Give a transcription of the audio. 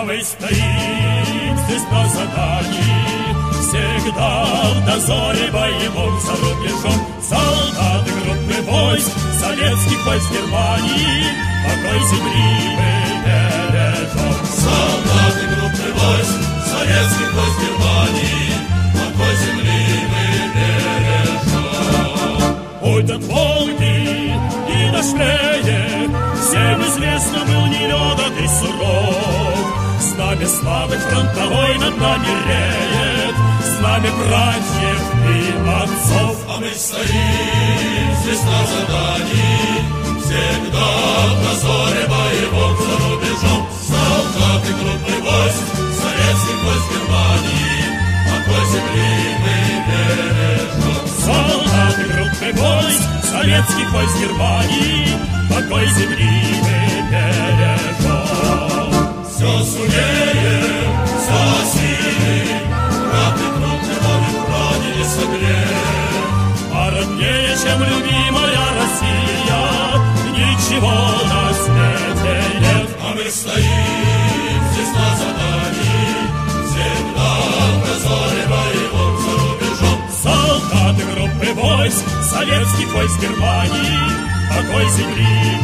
Правый стоит. Здесь на задании, Всегда в дозоре боевом за рубежом. Солдаты группы войск, советских войск Германии, Покой земли мы бережем. Солдаты группы войск, советских войск Германии, Покой земли мы бережем. Уйдут волки и дошлее, Всем известно был не Знамя славы фронтовой над нами реет. Знамя братьев и отцов. А мы стоим здесь на задании. Всегда в дозоре боевом за рубежом Солдаты группы войск Советских войск Германии. Покой земли мы бережем Солдаты группы войск Советских войск Германии. Покой земли мы бережем Все сумеем, Роднее, чем любимая Россия Ничего на свете нет. А мы стоим здесь на задании Всегда в дозоре боевом за рубежом. Солдаты группы войск Советских войск Германии Покой земли